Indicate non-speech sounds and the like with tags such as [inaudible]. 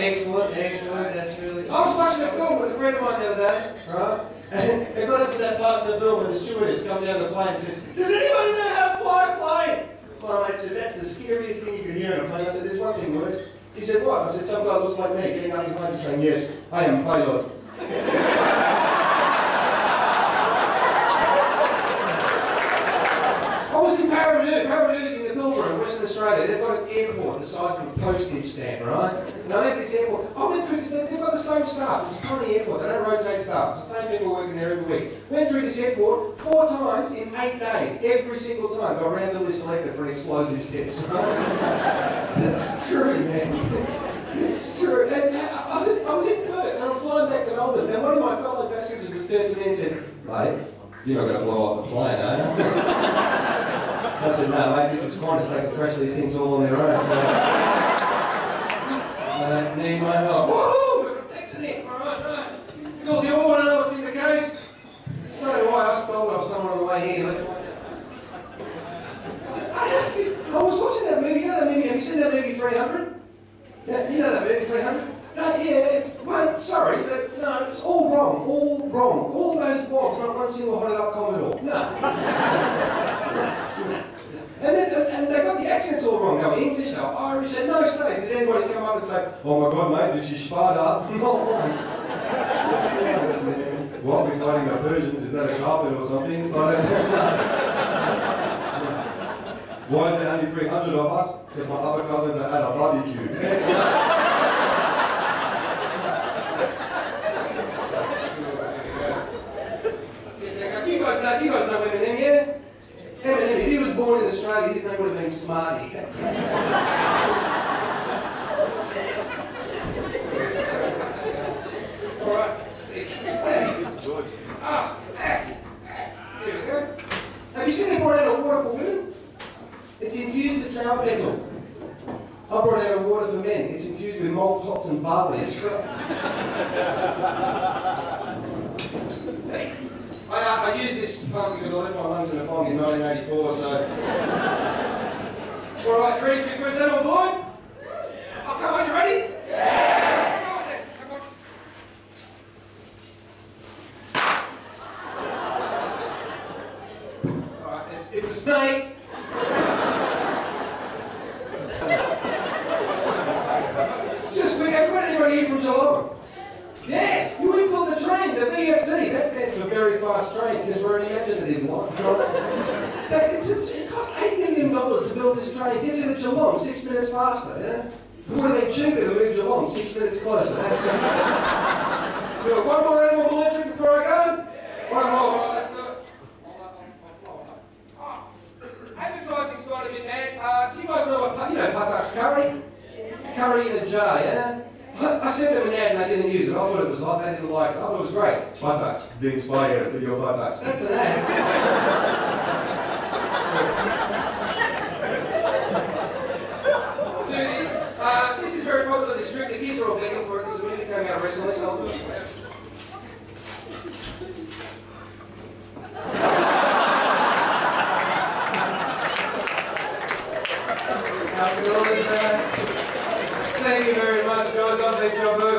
Excellent, excellent. That's really. I was watching a film with a friend of mine the other day, right? [laughs] And it got up to that part of the film where the stewardess comes out of the plane and says, "Does anybody know how to fly a plane?" My mate said, "That's the scariest thing you could hear in a plane." I said, "There's one thing worse." He said, "What?" I said, "Some guy looks like me getting up behind plane and saying, yes, I am pilot.'" Australia. They've got an airport the size of a postage stamp, right? Met this airport. I went through this, they've got the same staff. It's a tiny airport. They don't rotate staff. It's the same people working there every week. Went through this airport four times in eight days. Every single time. Got randomly selected for an explosives test, right? That's true, man. It's true. And uh, I was, I was in Perth and I'm flying back to Melbourne. And one of my fellow passengers has turned to me and said, Mate, you're not going to blow up the plane, are you? [laughs] I said, no, mate, this is Qantas. They can crash these things all on their own. So I don't need my help. Woohoo! Texan in. All right, nice. Cool. Do you all want to know what's in the case? So do I. I stole it off someone on the way here. Let's. I asked this. I was watching that movie. You know that movie? Have you seen that movie 300? Yeah, you know that movie 300? No, yeah, it's, mate, sorry, but no, it's all wrong, all wrong. All wogs, not one single hotted up Commodore. No. And then and they got the accents all wrong. They were English, they were Irish, and no states. Did anybody come up and say, oh my god, mate, did she Sparta? Not once. Not once, man. What, we're fighting the Persians? Is that a carpet or something? I don't know. Why is there only 300 of us? Because my other cousins are at a barbecue. You guys know Eminem, yeah? Eminem, if he was born in Australia, his name would have been Smarty. All right. There ah, we go. Have you seen they brought out a water for women? It's infused with flower petals. I brought out a water for men. It's infused with malt, hops, and barley. It's great. [laughs] I, I used this pump because I left my lungs in a pond in 1984, so. All right, you ready for your first animal, boy? Oh, come on, you ready? Yeah! All right, it's, a snake. Just quick, everybody, anybody here from Geelong? Yes, you would have built the train, the VFT. That stands for very fast train because we're an imaginative lot. That- it's a- It cost $8 million to build this train. Gets it at Geelong six minutes faster, yeah? It would have been cheaper to move Geelong six minutes closer. That's just. [laughs] Got one more animal balloon before I go? One more. Let's do it. Ah, Advertising's a bit, man. Uh, do you guys know what, you know, Patak's curry? Curry in a jar, yeah? I sent him an ad and I didn't use it. I thought it was hot, I didn't like it. I thought it was great. Patak's, being spy here at your buttocks. That's an ad. this. Uh, this is very popular. The strictly kids are all begging for it because the movie came out recently, so I'll do it. Thank you very much. Pedro